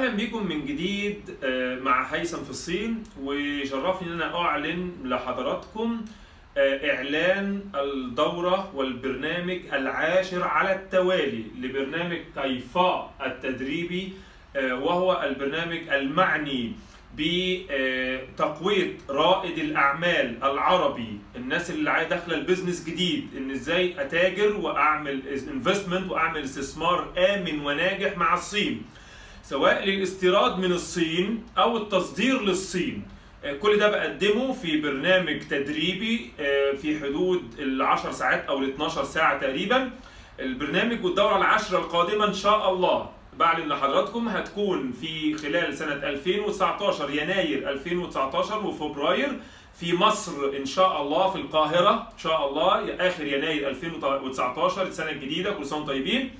أهلا بكم من جديد آه، مع هيثم في الصين وشرفني إن أنا أعلن لحضراتكم آه، إعلان الدورة والبرنامج العاشر على التوالي لبرنامج كيفاء التدريبي آه، وهو البرنامج المعني بتقوية رائد الأعمال العربي الناس اللي داخله البيزنس جديد إن إزاي أتاجر وأعمل انفستمنت وأعمل استثمار آمن وناجح مع الصين. سواء للاستيراد من الصين أو التصدير للصين. آه، كل ده بقدمه في برنامج تدريبي آه، في حدود ال 10 ساعات أو ال 12 ساعة تقريبا. البرنامج والدورة العشره القادمة إن شاء الله بعلن لحضراتكم هتكون في خلال سنة 2019 يناير 2019 وفبراير في مصر إن شاء الله في القاهرة إن شاء الله آخر يناير 2019 السنة الجديدة كل سنة طيبين.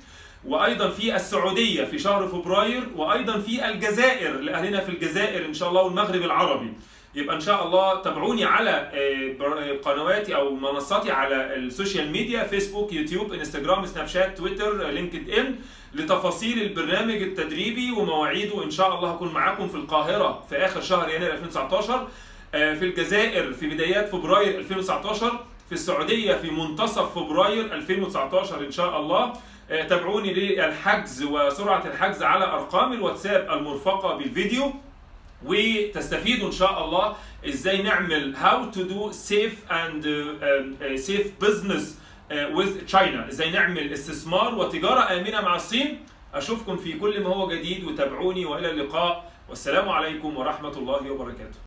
وأيضا في السعودية في شهر فبراير وأيضا في الجزائر لأهلنا في الجزائر إن شاء الله والمغرب العربي. يبقى إن شاء الله تابعوني على آه، قنواتي أو منصاتي على ال social media فيسبوك يوتيوب إنستجرام سناب شات تويتر لينكد إن لتفاصيل البرنامج التدريبي ومواعيده. إن شاء الله هكون معاكم في القاهرة في آخر شهر يناير 2019 آه، في الجزائر في بدايات فبراير 2019 في السعودية في منتصف فبراير 2019 إن شاء الله. تابعوني للحجز وسرعة الحجز على أرقام الواتساب المرفقة بالفيديو وتستفيدوا إن شاء الله إزاي نعمل and uh, um, uh, safe business uh, with China. إزاي نعمل استثمار وتجارة آمنة مع الصين. أشوفكم في كل ما هو جديد وتابعوني وإلى اللقاء. والسلام عليكم ورحمة الله وبركاته.